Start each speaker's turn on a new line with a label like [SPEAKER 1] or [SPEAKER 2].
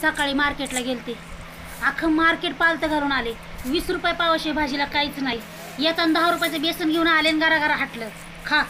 [SPEAKER 1] सकाळी मार्केटला गेलते. अख्खं मार्केट पालतं घालून आले. वीस रुपये पावशे भाजीला काहीच नाही. येताना दहा रुपयाचं बेसन घेऊन आले आणि घरा घरा हाटलं. खा.